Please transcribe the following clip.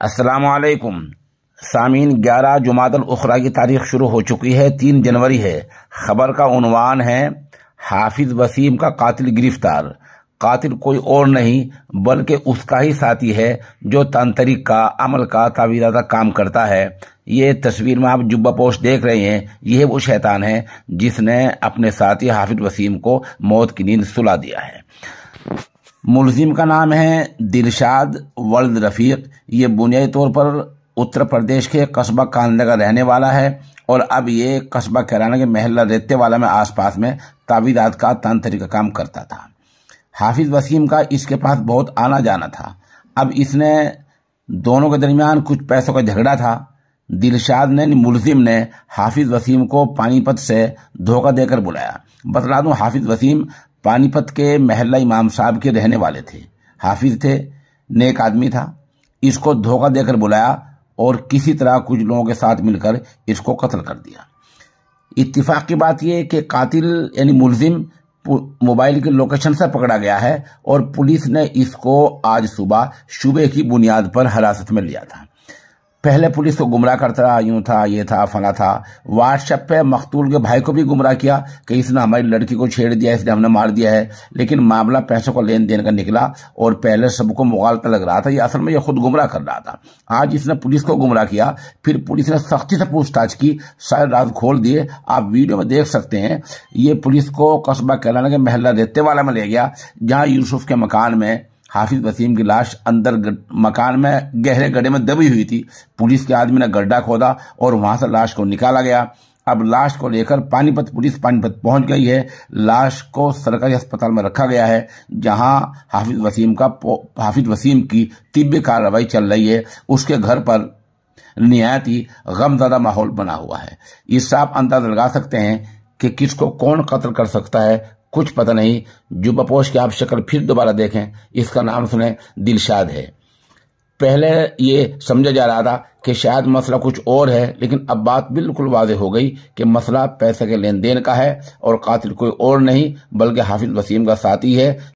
असलकुम सामीन, ग्यारह जुमातल उखरा की तारीख शुरू हो चुकी है, तीन जनवरी है। खबर का उनवान है, हाफिज वसीम का कातिल गिरफ़्तार। कातिल कोई और नहीं, बल्कि उसका ही साथी है, जो तंत्रिक का, अमल का तावीराता काम करता है। ये तस्वीर में आप जुब्बा पोस्ट देख रहे हैं, यह वो शैतान है, जिसने अपने साथी हाफिज वसीम को मौत की नींद सुला दिया है। मुलजिम का नाम है दिलशाद वर्द रफ़ीक। ये बुनियादी तौर पर उत्तर प्रदेश के कस्बा कांदा का रहने वाला है और अब ये कस्बा कैराना के महल्ला रेते वाला में आसपास में तावीदात का तंत्री का काम करता था। हाफिज वसीम का इसके पास बहुत आना जाना था। अब इसने दोनों के दरमियान कुछ पैसों का झगड़ा था। दिलशाद ने मुलजिम ने हाफिज वसीम को पानीपत से धोखा देकर बुलाया। बतला दूँ, हाफिज वसीम पानीपत के महल्ला इमाम साहब के रहने वाले थे। हाफिज थे, नेक आदमी था। इसको धोखा देकर बुलाया और किसी तरह कुछ लोगों के साथ मिलकर इसको कत्ल कर दिया। इत्तेफाक की बात यह कि कातिल यानी मुलजिम मोबाइल की लोकेशन से पकड़ा गया है और पुलिस ने इसको आज सुबह शुबे की बुनियाद पर हिरासत में लिया था। पहले पुलिस को गुमराह करता रहा, यूँ था, ये था, फला था। व्हाट्सएप पे मकतूल के भाई को भी गुमराह किया कि इसने हमारी लड़की को छेड़ दिया, इसने हमने मार दिया है। लेकिन मामला पैसों को लेन देन का निकला और पहले सबको मुगालता लग रहा था। ये असल में ये खुद गुमराह कर रहा था। आज इसने पुलिस को गुमराह किया, फिर पुलिस ने सख्ती से पूछताछ की, सारे रात खोल दिए। आप वीडियो में देख सकते हैं, ये पुलिस को कस्बा कहलाना के महल्ला रेते वाला में ले गया, जहाँ यूसुफ के मकान में हाफिज वसीम की लाश अंदर मकान में, गहरे गड्ढे में दबी हुई थी। पुलिस के आदमी ने गड्ढा खोदा और वहाँ से लाश को निकाला गया। अब लाश को लेकर पानीपत पुलिस पानीपत पहुँच गई है। लाश को सरकारी अस्पताल में रखा गया है, जहाँ हाफिज वसीम का हाफिज वसीम की तिब्बी कार्रवाई चल रही है। उसके घर पर निहायत ही गमजदा माहौल बना हुआ है। इससे आप अंदाज़ा लगा सकते हैं कि किसको कौन कत्ल कर सकता है कुछ पता नहीं जुबापोश की आप शक्ल फिर दोबारा देखें। इसका नाम सुने, दिलशाद है। पहले ये समझा जा रहा था कि शायद मसला कुछ और है, लेकिन अब बात बिल्कुल वाज हो गई कि मसला पैसे के लेन देन का है और कातिल कोई और नहीं, बल्कि हाफिज वसीम का साथी है।